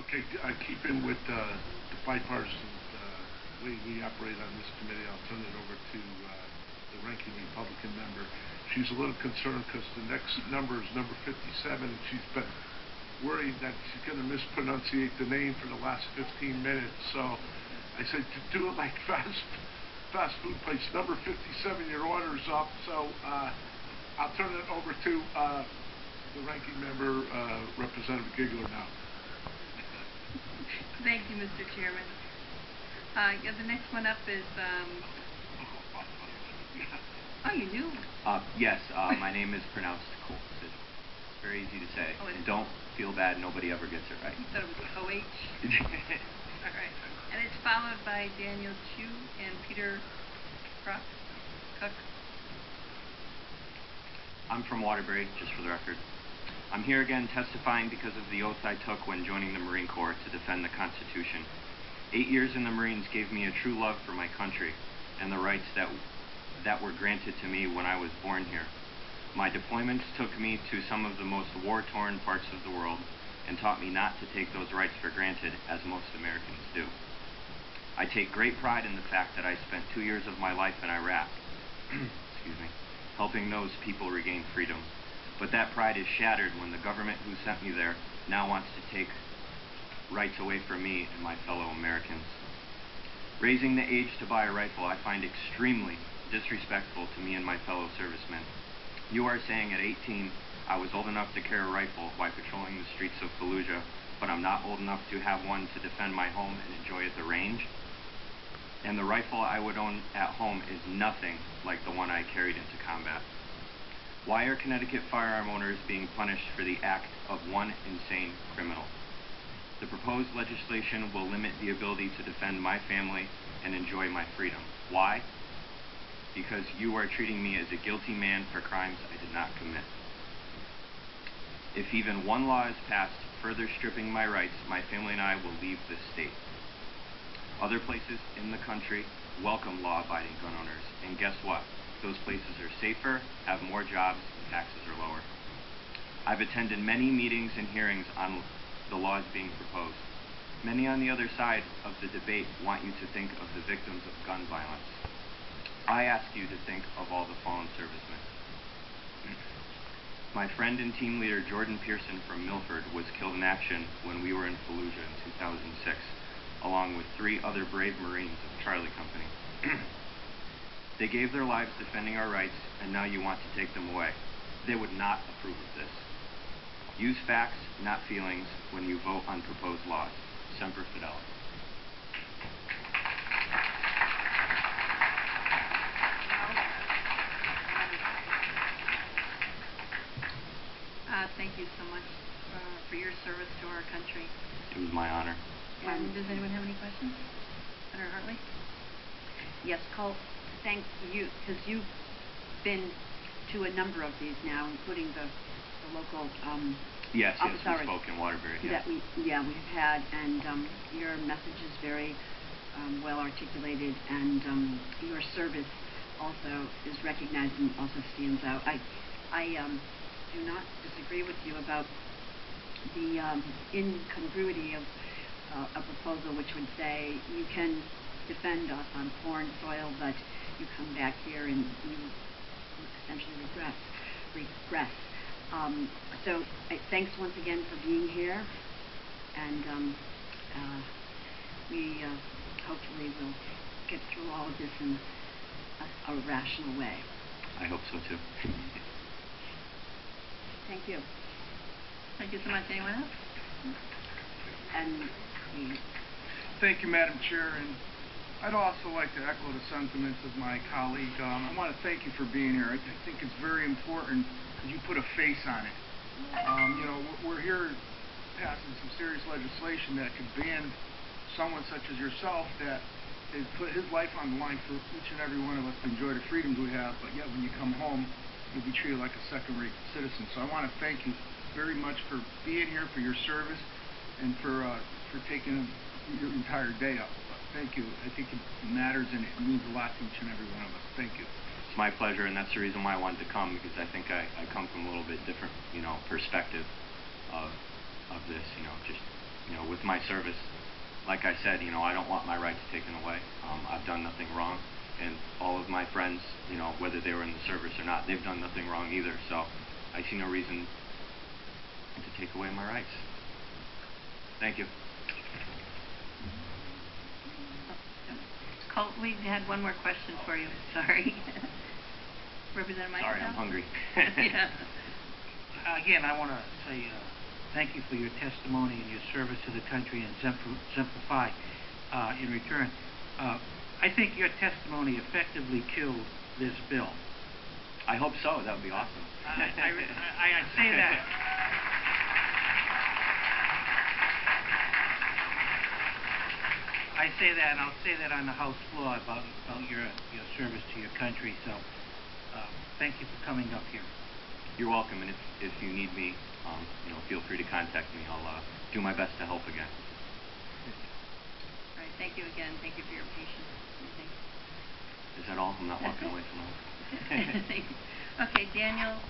Okay, uh, keep in with uh, the bipartisan uh, way we operate on this committee. I'll turn it over to uh, the ranking Republican member. She's a little concerned because the next number is number 57, and she's been worried that she's going to mispronunciate the name for the last 15 minutes. So I said to do it like fast fast food place. Number 57, your order's up. So uh, I'll turn it over to uh, the ranking member, Representative Giegler now. Thank you, Mr. Chairman. Uh, yeah, the next one up is, um, oh, you knew? Uh, yes, uh, my name is pronounced Cole. It's very easy to say. Oh, and don't feel bad, nobody ever gets it right. You thought it was O-H? All right. And it's followed by Daniel Chu and Peter Crook. Cook. I'm from Waterbury, just for the record. I'm here again testifying because of the oath I took when joining the Marine Corps to defend the Constitution. Eight years in the Marines gave me a true love for my country and the rights that, that were granted to me when I was born here. My deployments took me to some of the most war-torn parts of the world and taught me not to take those rights for granted as most Americans do. I take great pride in the fact that I spent two years of my life in Iraq, excuse me, helping those people regain freedom. But that pride is shattered when the government who sent me there now wants to take rights away from me and my fellow Americans. Raising the age to buy a rifle I find extremely disrespectful to me and my fellow servicemen. You are saying at 18 I was old enough to carry a rifle while patrolling the streets of Fallujah, but I'm not old enough to have one to defend my home and enjoy at the range? And the rifle I would own at home is nothing like the one I carried into combat. Why are Connecticut firearm owners being punished for the act of one insane criminal? The proposed legislation will limit the ability to defend my family and enjoy my freedom. Why? Because you are treating me as a guilty man for crimes I did not commit. If even one law is passed further stripping my rights, my family and I will leave this state. Other places in the country welcome law-abiding gun owners, and guess what? Those places are safer, have more jobs, and taxes are lower. I've attended many meetings and hearings on the laws being proposed. Many on the other side of the debate want you to think of the victims of gun violence. I ask you to think of all the fallen servicemen. My friend and team leader Jordan Pearson from Milford was killed in action when we were in Fallujah in 2006, along with three other brave Marines of Charlie Company. they gave their lives defending our rights, and now you want to take them away. They would not approve of this. Use facts, not feelings, when you vote on proposed laws. Semper Fidelis. Uh, thank you so much uh, for your service to our country. It was my honor. And does anyone have any questions? Senator Hartley? Yes, Cole, thank you, because you've been to a number of these now, including the, the local, um, Yes, yes, we sorry. spoke in Waterbury. Yeah. that we, yeah, we've had, and, um, your message is very, um, well articulated, and, um, your service also is recognized and also stands out. I, I, um, do not disagree with you about the, um, incongruity of, uh, a proposal which would say you can defend us on foreign soil, but you come back here and you essentially regress, regress. Um, so, uh, thanks once again for being here, and, um, uh, we, uh, hopefully will get through all of this in a, a rational way. I hope so too. Thank you. Thank you so much. Anyone else? And we Thank you, Madam Chair, and I'd also like to echo the sentiments of my colleague. Um, I want to thank you for being here. I, I think it's very important that you put a face on it. Um, you know, we're- here passing some serious legislation that could ban someone such as yourself that has put his life on the line for each and every one of us to enjoy the freedoms we have, but yet when you come home, you'll be treated like a second-rate citizen. So I want to thank you very much for being here, for your service, and for uh, for taking your entire day up. Thank you. I think it matters and it means a lot to each and every one of us. Thank you. It's my pleasure, and that's the reason why I wanted to come because I think I, I come from a little bit different, you know, perspective of of this. You know, just you know, with my service. Like I said, you know, I don't want my rights taken away. Um, I've done nothing wrong, and all of my friends, you know, whether they were in the service or not, they've done nothing wrong either. So I see no reason to take away my rights. Thank you. Colt, we had one more question for you, sorry. Representative Mike? Sorry, I'm hungry. Yeah. Again, I want to say uh, thank you for your testimony and your service to the country and exempl- exemplify uh, in return. Uh, I think your testimony effectively killed this bill. I hope so. That would be awesome. I, I, I, I say that. I say that, and I'll say that on the House floor about, about your, your service to your country. So, um, thank you for coming up here. You're welcome, and if, if you need me, um, you know, feel free to contact me. I'll uh, do my best to help again. All right, thank you again, thank you for your patience. Is that all? I'm not That's walking it. away from home. Okay, Daniel